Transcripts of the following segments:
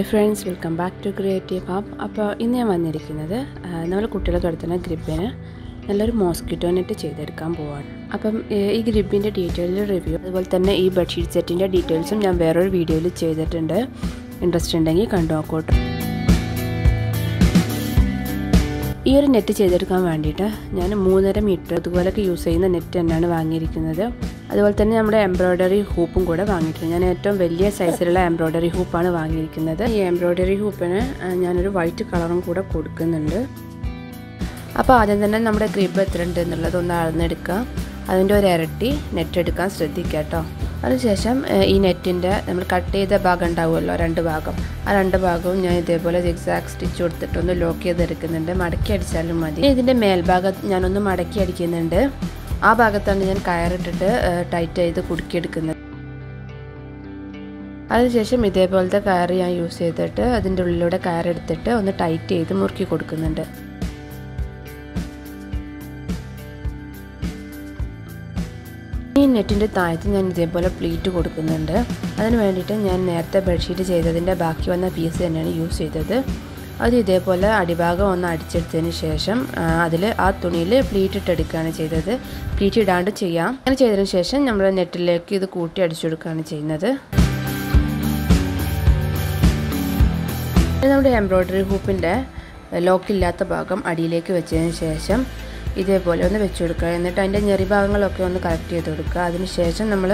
Hi friends welcome back to creative hub. അപ്പോൾ ഇന്ന് ഞാൻ വന്നിരിക്കുന്നത് നമ്മൾ കുട്ടികളെ കിടത്തുന്ന ഗ്രിബിന് നല്ലൊരു മോസ്കിറ്റോ നെറ്റ് ചെയ്തെടുക്കാൻ പോവാണ്. അപ്പം ഈ ഗ്രിബിന്റെ ഡീറ്റെയിൽ റിവ്യൂ അതുപോലെ തന്നെ ഈ ബെഡ്ഷീറ്റ് സെറ്റിന്റെ ഡീറ്റെയിൽസും ഞാൻ വേറൊരു വീഡിയോയിൽ ചെയ്തിട്ടുണ്ട്. ഇൻട്രസ്റ്റ് ഉണ്ടെങ്കിൽ കണ്ടു നോക്കോട്ടെ ഈ ഒരു നെറ്റ് ചെയ്തെടുക്കാൻ വേണ്ടിയിട്ട് ഞാൻ മൂന്നര മീറ്റർ അതുപോലൊക്കെ യൂസ് ചെയ്യുന്ന നെറ്റ് തന്നെയാണ് വാങ്ങിയിരിക്കുന്നത്. അതുപോലെ തന്നെ നമ്മുടെ എംബ്രോയ്ഡറി ഹൂപ്പും കൂടെ വാങ്ങിയിട്ടുണ്ട്. ഞാൻ ഏറ്റവും വലിയ സൈസിലുള്ള എംബ്രോയ്ഡറി ഹൂപ്പാണ് വാങ്ങിയിരിക്കുന്നത്. ഈ എംബ്രോയ്ഡറി ഹൂപ്പിന് ഞാനൊരു വൈറ്റ് കളറും കൂടെ കൊടുക്കുന്നുണ്ട്. അപ്പോൾ ആദ്യം തന്നെ നമ്മുടെ ഗ്രിപ്പ് എത്ര ഉണ്ട് എന്നുള്ളത് ഒന്ന് അളന്നെടുക്കുക അതിന്റെ ഒരു ഇരട്ടി നെറ്റ് എടുക്കാൻ ശ്രദ്ധിക്കുക കേട്ടോ. അതിനുശേഷം ഈ നെറ്റിന്റെ നമ്മൾ കട്ട് ചെയ്ത ഭാഗം ഉണ്ടാവുമല്ലോ രണ്ട് ഭാഗം. ആ രണ്ട് ഭാഗവും ഞാൻ ഇതേപോലെ സിക്സാക്ക് സ്റ്റിച്ച് കൊടുത്തിട്ടൊന്ന് ലോക്ക് ചെയ്തെടുക്കുന്നുണ്ട്. മടക്കി അടിച്ചാലും മതി. ഇതിന്റെ മേൽഭാഗം ഞാനൊന്ന് മടക്കി അടിക്കുന്നുണ്ട്. ആ ഭാഗത്താണ് ഞാൻ കയറിട്ടിട്ട് ടൈറ്റ് ചെയ്ത് കുടുക്കിയെടുക്കുന്നത്. അതിനുശേഷം ഇതേപോലത്തെ കയർ ഞാൻ യൂസ് ചെയ്തിട്ട് അതിന്റെ ഉള്ളിലൂടെ കയറെടുത്തിട്ട് ഒന്ന് ടൈറ്റ് ചെയ്ത് മുറുക്കി കൊടുക്കുന്നുണ്ട്. ഈ നെറ്റിന്റെ താഴത്ത് ഞാൻ ഇതേപോലെ പ്ലീറ്റ് കൊടുക്കുന്നുണ്ട്. അതിന് വേണ്ടിയിട്ട് ഞാൻ നേരത്തെ ബെഡ്ഷീറ്റ് ചെയ്തതിന്റെ ബാക്കി വന്ന പീസ് തന്നെയാണ് യൂസ് ചെയ്തത്. അത് ഇതേപോലെ അടിഭാഗം ഒന്ന് അടിച്ചെടുത്തതിന് ശേഷം അതിൽ ആ തുണിയിൽ പ്ലീറ്റ് ഇട്ടെടുക്കുകയാണ് ചെയ്തത്. പ്ലീറ്റ് ഇടാണ്ട് ചെയ്യാം. അങ്ങനെ ചെയ്തതിന് ശേഷം നമ്മൾ നെറ്റിലേക്ക് ഇത് കൂട്ടി അടിച്ചെടുക്കുകയാണ് ചെയ്യുന്നത്. നമ്മുടെ എംബ്രോയ്ഡറി ഹൂപ്പിന്റെ ലോക്കില്ലാത്ത ഭാഗം അടിയിലേക്ക് വെച്ചതിന് ശേഷം ഇതേപോലെ ഒന്ന് വെച്ച് കൊടുക്കുക എന്നിട്ട് അതിന്റെ ഞെറി ഭാഗങ്ങളൊക്കെ ഒന്ന് കറക്റ്റ് ചെയ്ത് കൊടുക്കുക. അതിനുശേഷം നമ്മൾ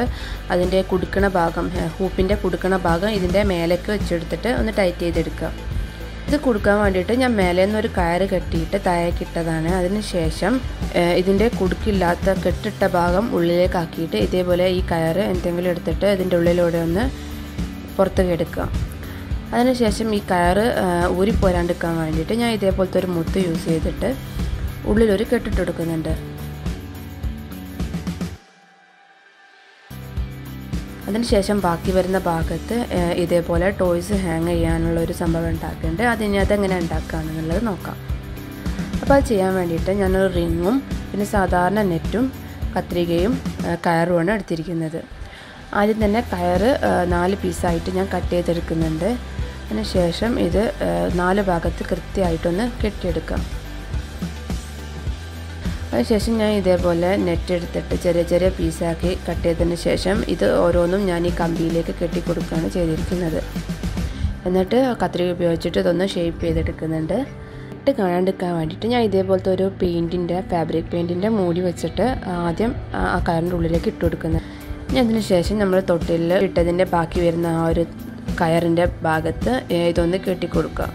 അതിന്റെ കുടുക്കണ ഭാഗം ഹൂപ്പിന്റെ കുടുക്കണ ഭാഗം ഇതിന്റെ മേലേക്ക് വെച്ചെടുത്തിട്ട് ഒന്ന് ടൈറ്റ് ചെയ്തെടുക്കുക. ഇത് കൊടുക്കാൻ വേണ്ടിയിട്ട് ഞാൻ മേലെ നിന്നൊരു കയറ് കെട്ടിയിട്ട് താഴേക്ക് ഇട്ടതാണ്. അതിനുശേഷം ഇതിന്റെ കുടുക്കില്ലാത്ത കെട്ടിട്ട ഭാഗം ഉള്ളിലേക്ക് ആക്കിയിട്ട് ഇതേപോലെ ഈ കയറ് എന്തെങ്കിലും എടുത്തിട്ട് ഇതിന്റെ ഉള്ളിലൂടെ ഒന്ന് പുറത്തേക്ക് എടുക്കുക. അതിനുശേഷം ഈ കയറ് ഊരിപ്പോരാണ്ടിരിക്കാൻ വേണ്ടിയിട്ട് ഞാൻ ഇതേപോലത്തെ ഒരു മുത്ത് യൂസ് ചെയ്തിട്ട് ഉള്ളിലൊരു കെട്ടിട്ട് കൊടുക്കുന്നുണ്ട്. അതിനുശേഷം ബാക്കി വരുന്ന ഭാഗത്ത് ഇതേപോലെ ടോയ്സ് ഹാങ് ചെയ്യാനുള്ള ഒരു സംഭവം ഉണ്ടാക്കുന്നുണ്ട്. അതിനകത്ത് അതെങ്ങനെ ഉണ്ടാക്കുകയാണെന്നുള്ളത് നോക്കാം. അപ്പോൾ അത് ചെയ്യാൻ വേണ്ടിയിട്ട് ഞാനൊരു റിങ്ങും പിന്നെ സാധാരണ നെറ്റും കത്രികയും കയറുമാണ് എടുത്തിരിക്കുന്നത്. ആദ്യം തന്നെ കയറ് നാല് പീസായിട്ട് ഞാൻ കട്ട് ചെയ്തെടുക്കുന്നുണ്ട്. അതിനുശേഷം ഇത് നാല് ഭാഗത്ത് കൃത്യമായിട്ടൊന്ന് കെട്ടിയെടുക്കാം. അതിനുശേഷം ഞാൻ ഇതേപോലെ നെറ്റ് എടുത്തിട്ട് ചെറിയ ചെറിയ പീസാക്കി കട്ട് ചെയ്തതിന് ശേഷം ഇത് ഓരോന്നും ഞാൻ ഈ കമ്പിയിലേക്ക് കെട്ടി കൊടുക്കുകയാണ് ചെയ്തിരിക്കുന്നത്. എന്നിട്ട് കത്രിക ഉപയോഗിച്ചിട്ട് ഇതൊന്ന് ഷേപ്പ് ചെയ്തെടുക്കുന്നുണ്ട്. ഇട്ട് കാണാണ്ടിരിക്കാൻ വേണ്ടിയിട്ട് ഞാൻ ഇതേപോലത്തെ ഒരു പെയിന്റിന്റെ ഫാബ്രിക് പെയിന്റിന്റെ മൂടി വെച്ചിട്ട് ആദ്യം ആ കയറിന്റെ ഉള്ളിലേക്ക് ഇട്ട് കൊടുക്കുന്നത്. ഇനി അതിന് ശേഷം നമ്മൾ തൊട്ടിലിൽ ഇട്ടതിന്റെ ബാക്കി വരുന്ന ആ ഒരു കയറിന്റെ ഭാഗത്ത് ഇതൊന്ന് കെട്ടി കൊടുക്കുക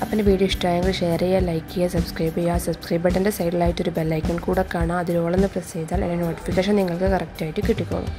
അപ്പം എന്റെ വീഡിയോ ഇഷ്ടമായെങ്കിൽ ഷെയർ ചെയ്യുക ലൈക്ക് ചെയ്യുക സബ്സ്ക്രൈബ് ചെയ്യുക. സബ്സ്ക്രൈബ് ബട്ടന്റെ സൈഡിലായിട്ട് ഒരു ബെല്ലൈക്കൺ കൂടെ കാണാം അതിലോളൊന്ന് പ്രസ് ചെയ്താൽ അതിന്റെ നോട്ടിഫിക്കേഷൻ നിങ്ങൾക്ക് കറക്റ്റായിട്ട് കിട്ടിക്കോളും.